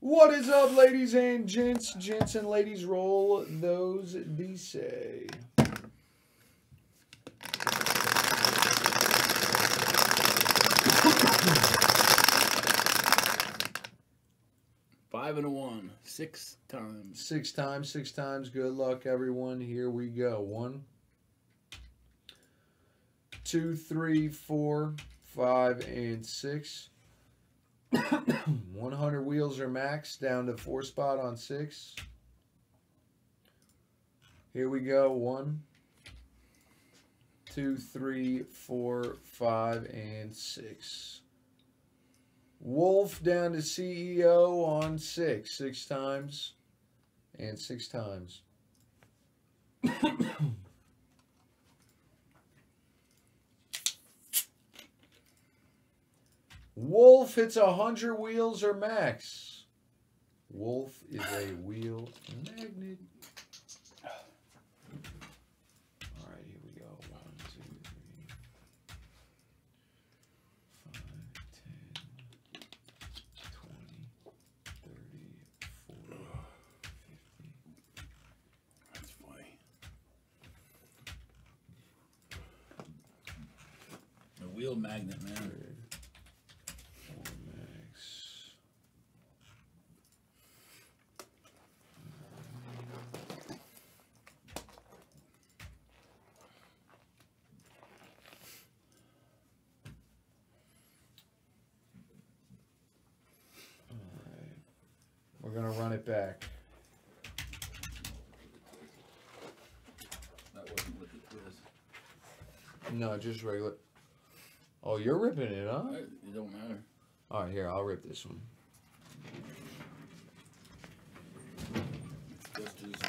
What is up, ladies and gents? Gents and ladies, roll those dice. Five and a one. Six times. Six times, six times. Good luck, everyone. Here we go. One, two, three, four, five, and six. 100 wheels are max down to four spot on six. Here we go. One, two, three, four, five, and six. Wolf down to CEO on six. Six times and six times. Wolf hits a hundred wheels or max. Wolf is a wheel magnet. All right, here we go. That's funny. The wheel magnet, man. Third, four max. Alright. We're gonna run it back. That wasn't with the twist. No, just regular. Oh, you're ripping it, huh? It don't matter. All right, here, I'll rip this one.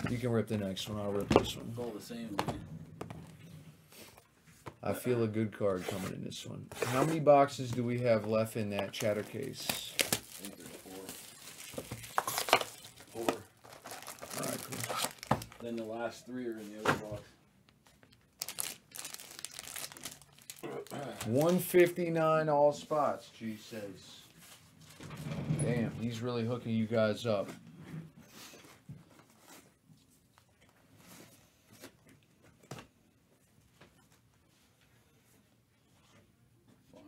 You can rip the next one. I'll rip this one. it's all the same. I feel a good card coming in this one. How many boxes do we have left in that chatter case? I think there's four. Four. All right, cool. Then the last three are in the other box. 159 all spots, G says. Damn, he's really hooking you guys up. Fine.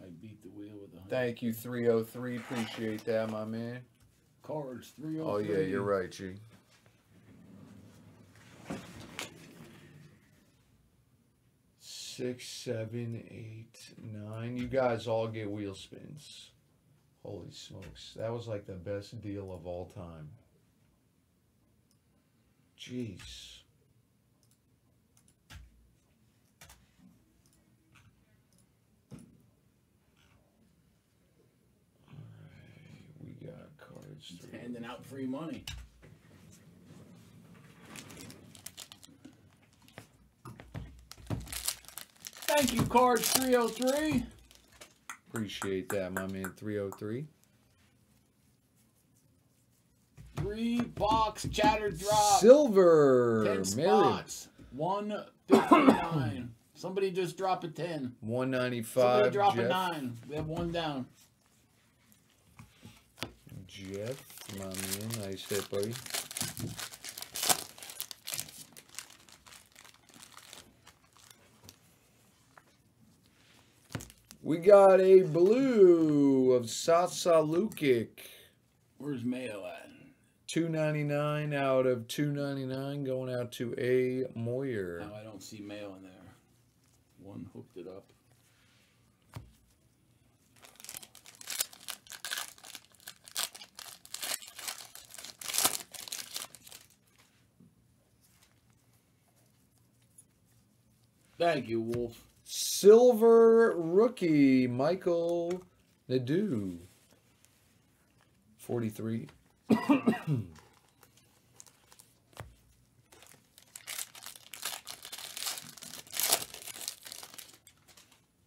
I beat the wheel with a. Thank you, 303. Appreciate that, my man. cards. Three Oh, oh yeah, you're right, G. Six, seven, eight, nine. You guys all get wheel spins. Holy smokes. That was like the best deal of all time. Jeez. Alright, we got cards. Handing out free money. Thank you, cards 303. Appreciate that, my man. 303. Three box chatter drop. Silver. Ten spots. One fifty nine. Somebody just drop a ten. 195. Somebody drop Jeff. a nine. We have one down. Jeff, my man. Nice hit, buddy. We got a blue of Sasa Lukic. Where's Mayo at? 299 out of 299 going out to A Moyer. Now I don't see Mayo in there. One hooked it up. Thank you, Wolf. Silver rookie Michael Nadeau. 43.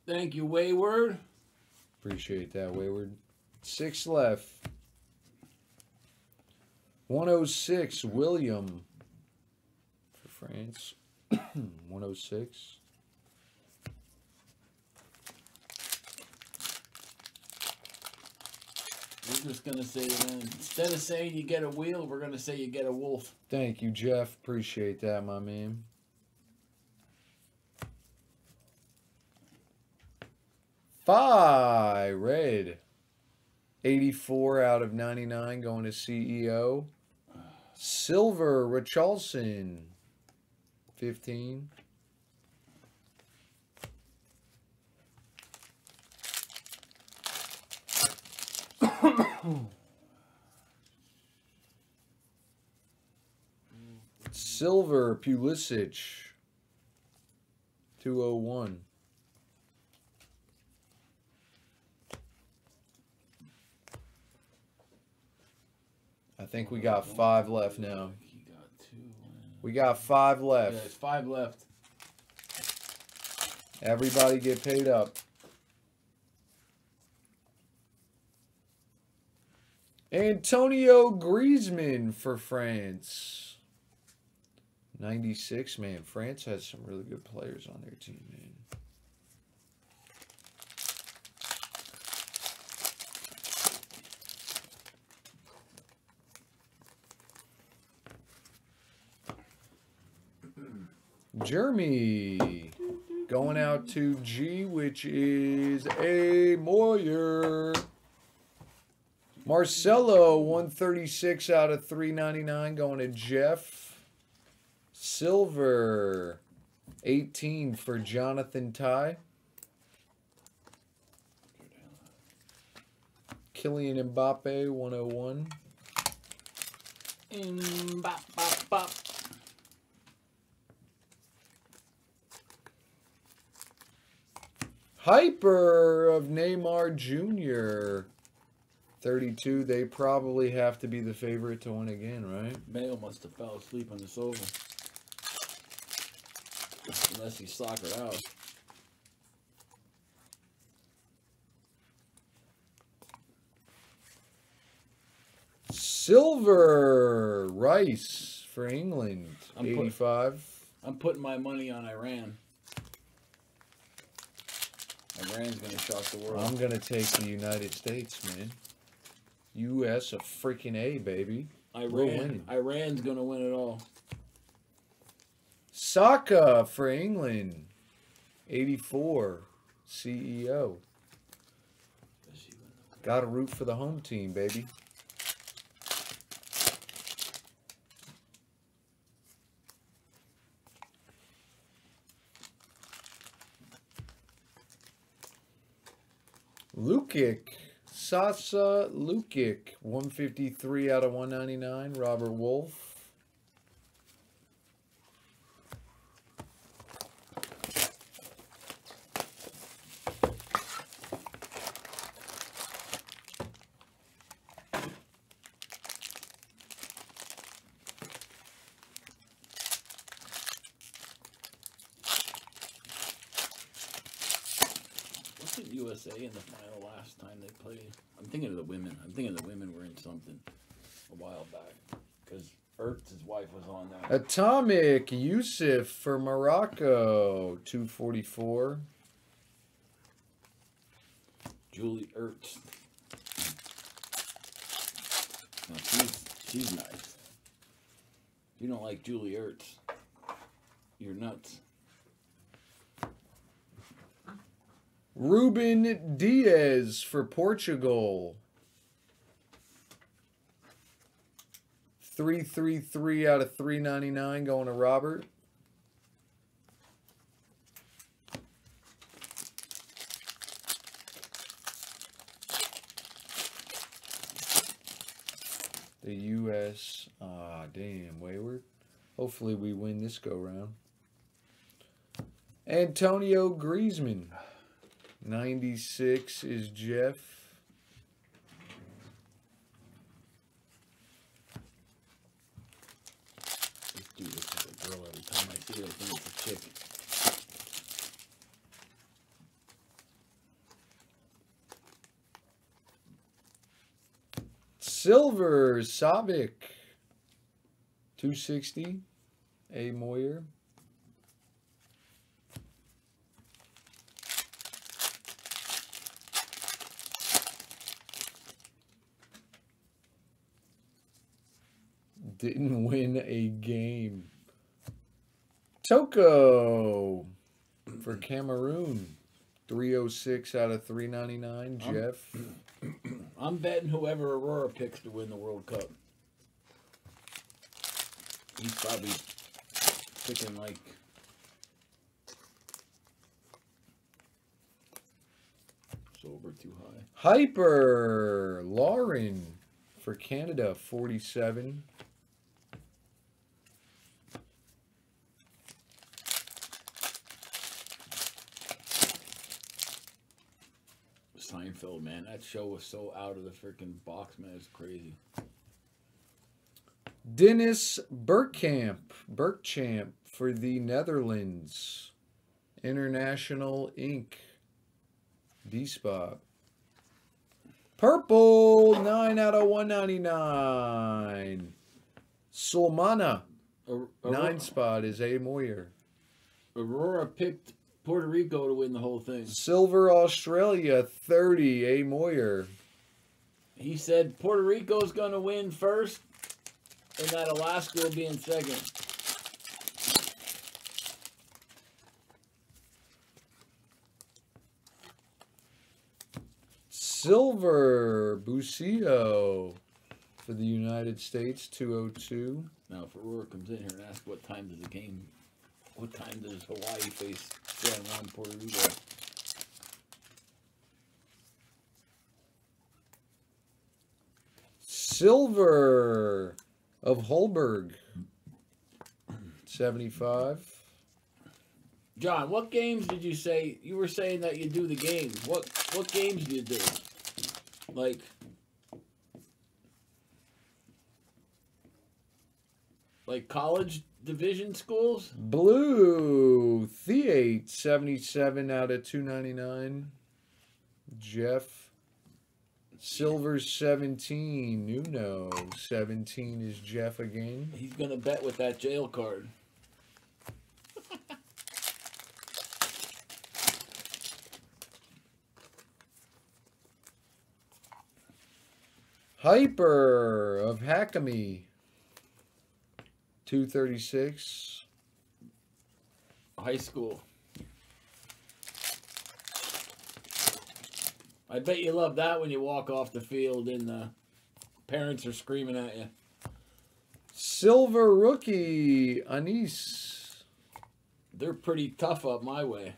Thank you, Wayward. Appreciate that, Wayward. Six left. 106, William for France. 106. We're just gonna say then instead of saying you get a wheel, we're gonna say you get a wolf. Thank you, Jeff. Appreciate that, my man. Five red. 84 out of 99 going to CEO. Silver Richarlison. 15. Silver Pulisic. 201. I think we got five left now. He got two. We got five Yeah, left. there's five left. Everybody get paid up. Antonio Griezmann for France. 96, man. France has some really good players on their team, man. Jeremy going out to G, which is a Moyer. Marcelo, 136 out of 399 going to Jeff. Silver, 18 for Jonathan Ty. Kylian Mbappe, 101. Mm, bop, bop, bop. Hyper of Neymar Jr. 32. They probably have to be the favorite to win again, right? Bale must have fell asleep on the sofa. Unless he soccer out. Silver Rice for England. I'm put- 85. I'm putting my money on Iran. Iran's gonna shock the world. I'm going to take the United States, man. US a freaking A, baby. Iran. Iran's gonna win it all. Saka for England. 84. CEO. Got to root for the home team, baby. Lukic. Sasa Lukic. 153 out of 199. Robert Wolf. USA in the final last time they played? I'm thinking of the women. I'm thinking the women were in something a while back. Because Ertz's wife was on that. Atomic Yusuf for Morocco. 244. Julie Ertz. Now she's she's nice. You don't like Julie Ertz. You're nuts. Ruben Dias for Portugal. 333 out of 399 going to Robert. The U.S. Ah, damn, Wayward. Hopefully we win this go round. Antonio Griezmann. 96 is Jeff. This dude looks like a girl every time I see it. I think it's a chick. Silver Sabic. 260. A Moyer. Didn't win a game. Toko for Cameroon. 306 out of 399. Jeff. I'm betting whoever Aurora picks to win the World Cup. He's probably picking like sober too high. Hyper Larin for Canada. 47. Seinfeld, man, that show was so out of the freaking box, man. It's crazy. Dennis Burkamp, Bergkamp for the Netherlands. International Inc. D spot. Purple, 9 out of 199. Solmana, Aur- 9 spot is A Moyer. Aurora picked Puerto Rico to win the whole thing. Silver Australia, 30, A Moyer. He said Puerto Rico's going to win first, and that Alaska will be in second. Silver Busio for the United States, 202. Now, if Aurora comes in here and asks what time does the game, what time does Hawaii face San Juan, Puerto Rico? Silver of Holberg, 75. John, what games did you say? You were saying that you do the games. What what games do you do? Like, like college division schools? Blue Theate, 77 out of 299. Jeff. Silver 17. Nuno, 17 is Jeff again. He's gonna bet with that jail card. Hyper of Hakimi, 236. High school. I bet you love that when you walk off the field and the parents are screaming at you. Silver rookie, Anis, They're pretty tough up my way.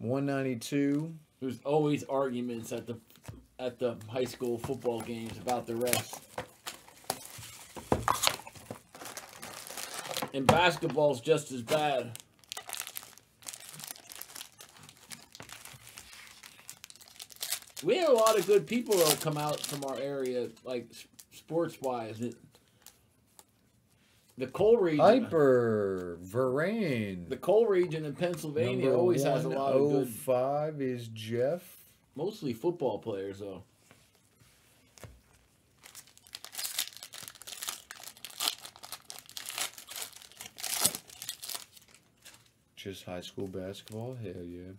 192. There's always arguments at the at the high school football games about the refs. And basketball's just as bad. We had a lot of good people that come out from our area, like sports wise. The coal region, Hyper Varane. the coal region in Pennsylvania always has a lot of good, 105 is Jeff. mostly football players though. Just high school basketball? Hell yeah.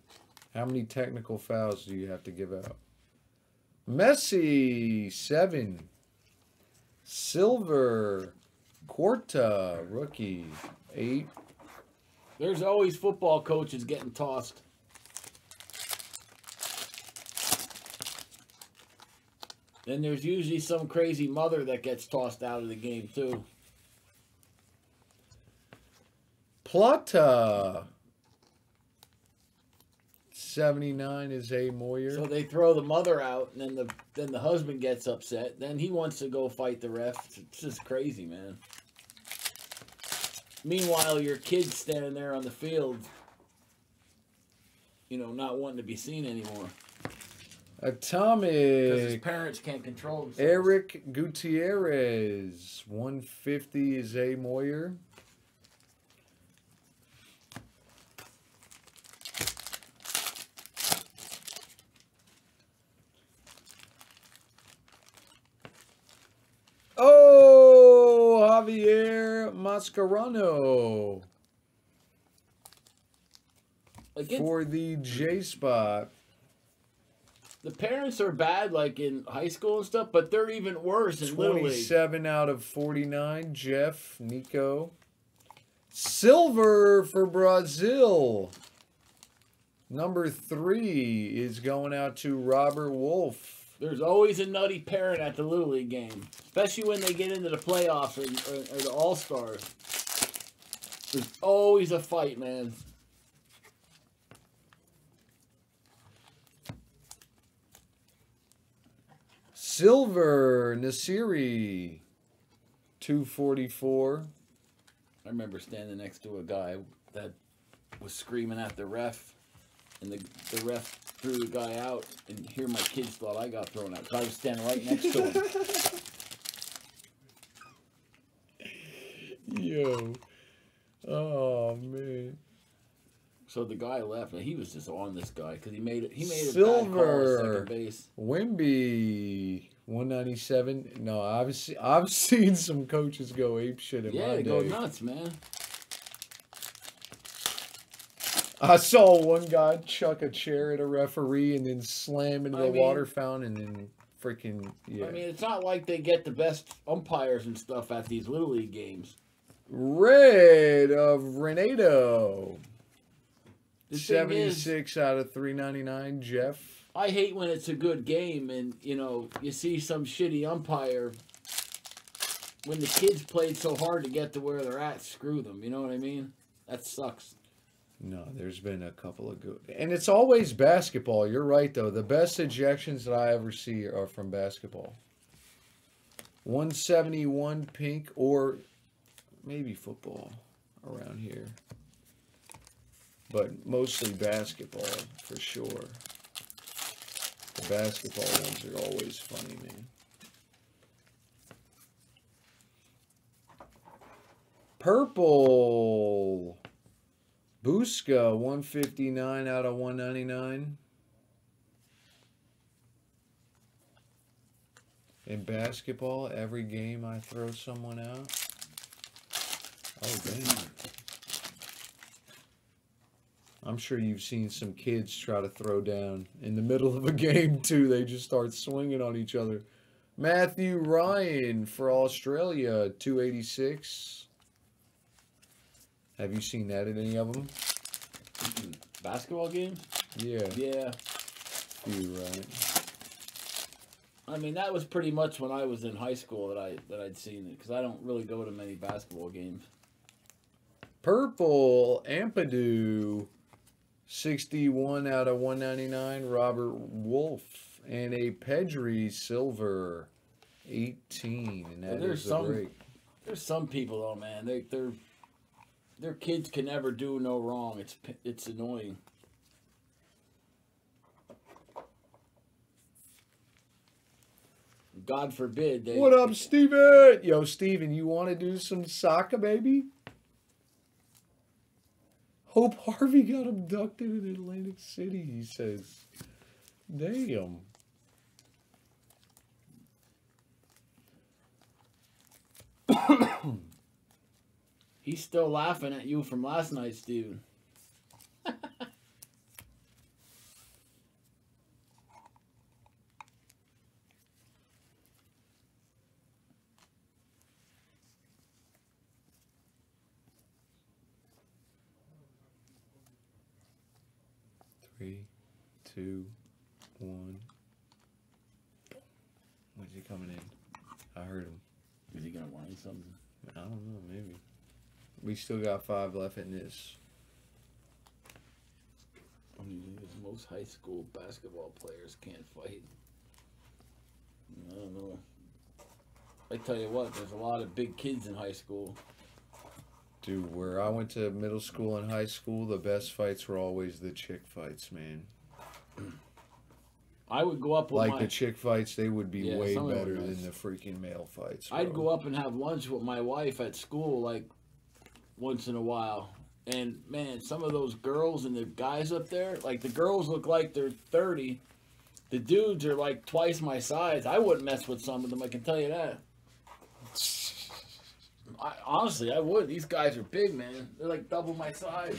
How many technical fouls do you have to give out? Messi, seven. Silver, Quarta, rookie, eight. There's always football coaches getting tossed. Then there's usually some crazy mother that gets tossed out of the game too. Plata, 79 is A. Moyer. So they throw the mother out, and then the then the husband gets upset. Then he wants to go fight the ref. It's just crazy, man. Meanwhile, your kid's standing there on the field, you know, not wanting to be seen anymore Atomic. because his parents can't control themselves. Eric Gutierrez, 150 is A. Moyer. Oh, Javier Mascherano for the J spot. the parents are bad, like in high school and stuff, but they're even worse in 27 out of 49. Jeff, Nico. Silver for Brazil. Number three is going out to Robert Wolf. There's always a nutty parent at the little league game, especially when they get into the playoffs or, or, or the all stars. There's always a fight, man. Silver, Nasiri. 244. I remember standing next to a guy that was screaming at the ref, and the, the ref threw the guy out, and here my kids thought I got thrown out. 'cause I was standing right next to him. Yo. Oh, man. So the guy left, and he was just on this guy because he made it. He made call Silver. second base. Wimby. 197. No, I've, se- I've seen some coaches go ape shit in Yeah, my they go nuts, man. I saw one guy chuck a chair at a referee and then slam into I the mean- water fountain and then freaking yeah. I mean, it's not like they get the best umpires and stuff at these little league games. Red of Renato. The thing is, 76 out of 399. Jeff. I hate when it's a good game and you know you see some shitty umpire. When the kids played so hard to get to where they're at, screw them. You know what I mean? That sucks. No, there's been a couple of good. And it's always basketball. You're right, though. The best ejections that I ever see are from basketball. 171 pink or maybe football around here. But mostly basketball for sure. The basketball ones are always funny, man. Purple. Busca, 159 out of 199. In basketball, every game I throw someone out. Oh, damn. I'm sure you've seen some kids try to throw down in the middle of a game, too. They just start swinging on each other. Matthew Ryan for Australia, 286. Have you seen that in any of them? Basketball games? Yeah, Yeah. you right. I mean, that was pretty much when I was in high school that I that I'd seen it because I don't really go to many basketball games. Purple Ampadu, 61 out of 199. Robert Wolf and a Pedri Silver, 18, and that there's some-. There's some people though, man. They they're their kids can never do no wrong. It's it's annoying. God forbid they. What up, Steven? Yo, Steven, you want to do some soccer, baby? Hope Harvey got abducted in Atlantic City, he says. Damn. He's still laughing at you from last night, Steven. Three, two, one. When's he coming in? I heard him. Is he gonna whine something? I don't know, maybe. We still got five left in this. I mean, most high school basketball players can't fight. I don't know. I tell you what, there's a lot of big kids in high school. Dude, where I went to middle school and high school, the best fights were always the chick fights, man. I would go up with Like my. the chick fights, they would be Yeah, way some of them better than the freaking male fights. I'd go up and have lunch with my wife at school, like once in a while. And man, some of those girls and the guys up there, like the girls look like they're 30. The dudes are like twice my size. I wouldn't mess with some of them, I can tell you that. I, honestly, I would. These guys are big, man. They're like double my size.